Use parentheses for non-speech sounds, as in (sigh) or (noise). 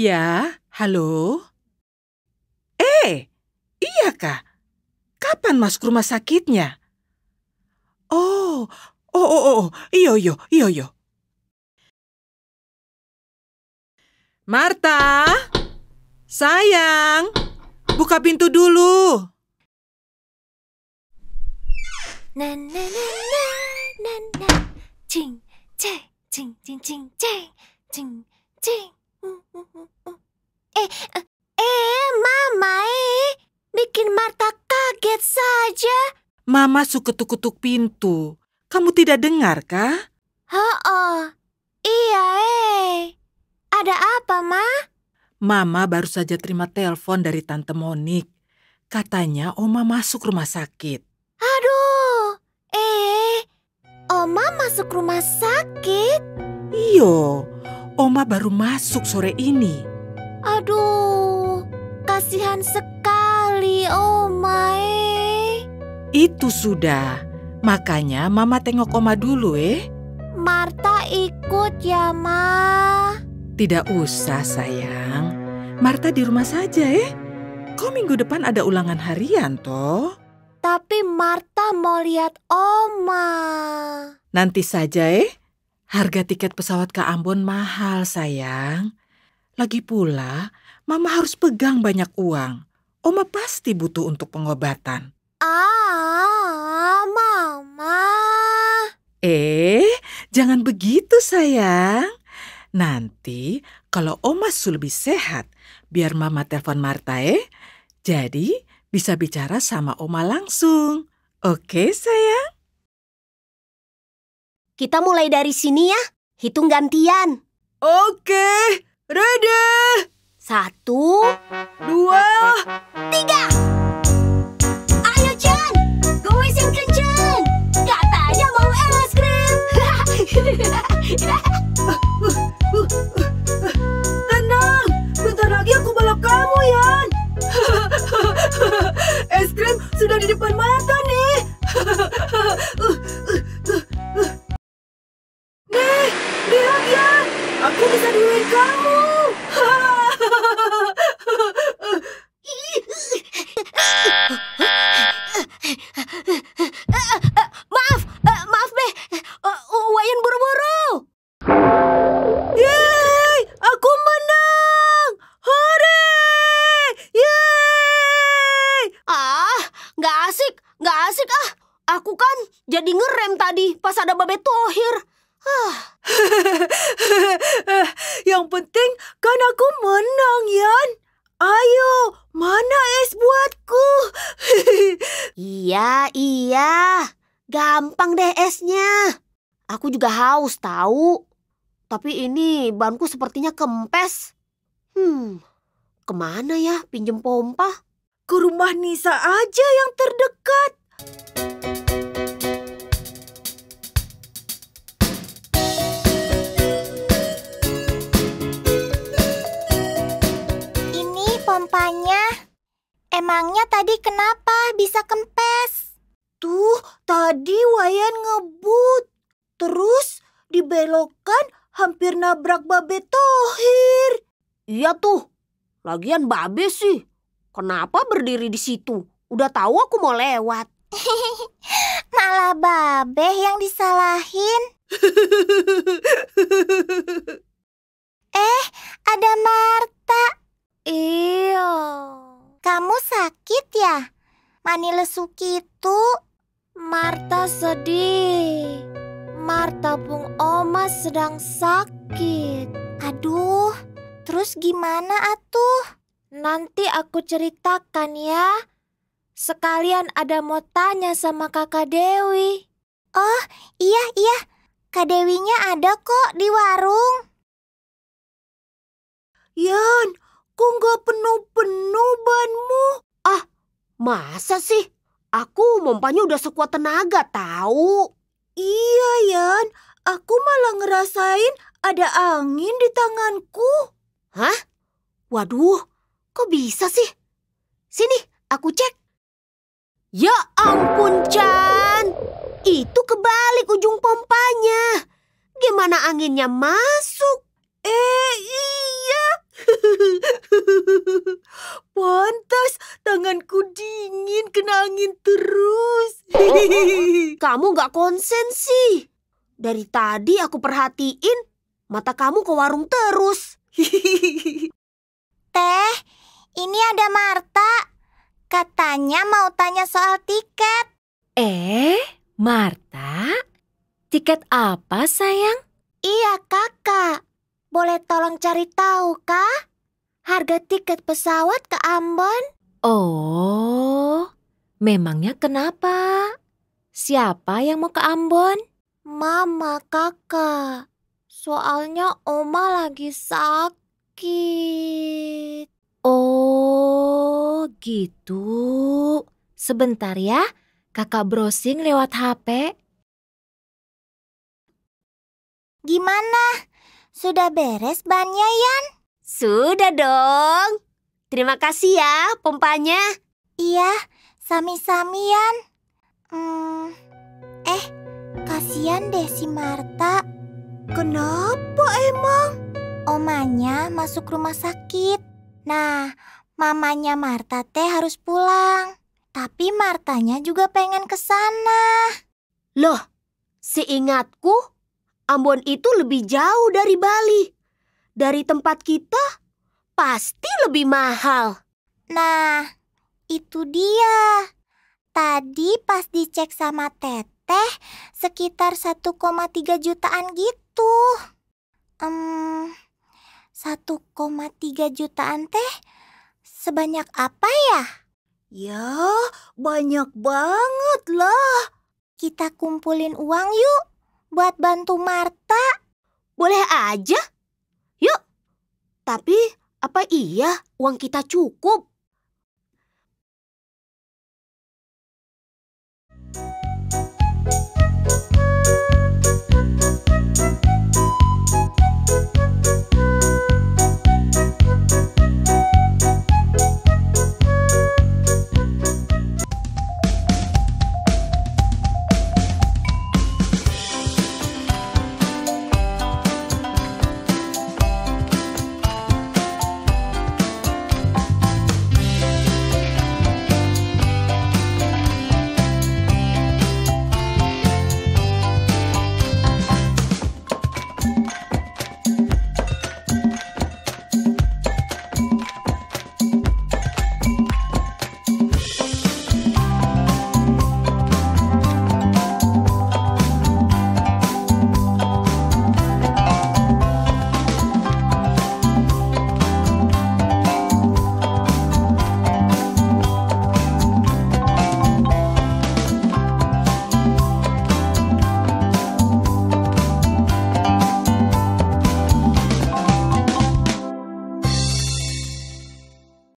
Ya, halo? Eh, iya kak. Kapan masuk rumah sakitnya? Oh, oh, oh, oh, iyo, iyo, iyo, iyo. Marta, sayang, buka pintu dulu. Cing, eh, eh, Mama, eh, bikin Marta kaget saja. Mama suka ketuk-ketuk pintu. Kamu tidak dengar, kah? Oh, iya, eh. Ada apa, Ma? Mama baru saja terima telepon dari Tante Monik. Katanya Oma masuk rumah sakit. Aduh, eh, Oma masuk rumah sakit. Iyo, Oma baru masuk sore ini. Aduh, kasihan sekali, Oma, eh. Itu sudah. Makanya Mama tengok Oma dulu, eh. Marta ikut ya, Ma. Tidak usah, sayang. Marta di rumah saja, eh. Kok minggu depan ada ulangan harian, toh? Tapi Marta mau lihat Oma. Nanti saja, eh. Harga tiket pesawat ke Ambon mahal, sayang. Lagi pula, Mama harus pegang banyak uang. Oma pasti butuh untuk pengobatan. Ah, Mama. Eh, jangan begitu, sayang. Nanti kalau Oma su lebih sehat, biar Mama telepon Marta, eh. Jadi bisa bicara sama Oma langsung. Oke, sayang? Kita mulai dari sini ya. Hitung gantian. Oke, ready. Satu, Dua, tiga. Penting kan aku menang, Yan. Ayo, mana es buatku? (laughs) iya, iya. Gampang deh esnya. Aku juga haus tahu. Tapi ini banku sepertinya kempes. Hmm, ke mana ya pinjem pompa? Ke rumah Nisa aja yang terdekat. Emangnya tadi kenapa bisa kempes? Tuh, tadi Wayan ngebut. Terus dibelokkan hampir nabrak Babe Tohir. Iya tuh. Lagian Babe sih. Kenapa berdiri di situ? Udah tahu aku mau lewat. (laughs) Malah Babe yang disalahin. (laughs) eh, ada Marta. Iya. Kamu sakit ya? Mani lesu gitu. Marta sedih. Marta Bung Oma sedang sakit. Aduh, terus gimana atuh? Nanti aku ceritakan ya. Sekalian ada mau tanya sama kakak Dewi. Oh, iya iya. Kak Dewinya ada kok di warung. Yan, kok nggak penuh-penuh banmu? Ah, Masa sih? Aku mompanya udah sekuat tenaga tahu. Iya, Yan. Aku malah ngerasain ada angin di tanganku. Hah? Waduh, kok bisa sih? Sini, aku cek. Ya ampun, Chan. Itu kebalik ujung pompanya. Gimana anginnya masuk? Eh, iya. (laughs) Pantas tanganku dingin kena angin terus. (laughs) Kamu gak konsen sih. Dari tadi aku perhatiin, mata kamu ke warung terus. (laughs) Teh, ini ada Marta. Katanya mau tanya soal tiket. Eh, Marta? Tiket apa, sayang? Iya, kakak. Boleh tolong cari tahu, kah? Harga tiket pesawat ke Ambon? Oh, memangnya kenapa? Siapa yang mau ke Ambon? Mama, kakak. Soalnya Oma lagi sakit. Oh, gitu. Sebentar ya, kakak browsing lewat HP. Gimana? Sudah beres bannya, Yan? Sudah dong. Terima kasih ya pompanya. Iya, sami-sami, Yan. Hmm, eh, kasihan deh si Marta. Kenapa emang? Omanya masuk rumah sakit. Nah, mamanya Marta teh harus pulang. Tapi Martanya juga pengen ke sana. Loh, seingatku Ambon itu lebih jauh dari Bali. Dari tempat kita pasti lebih mahal. Nah, itu dia. Tadi pas dicek sama Teteh, sekitar 1,3 jutaan gitu. Hmm, 1,3 jutaan teh sebanyak apa ya? Ya, banyak banget lah. Kita kumpulin uang yuk buat bantu Marta. Boleh aja. Yuk. Tapi apa iya uang kita cukup?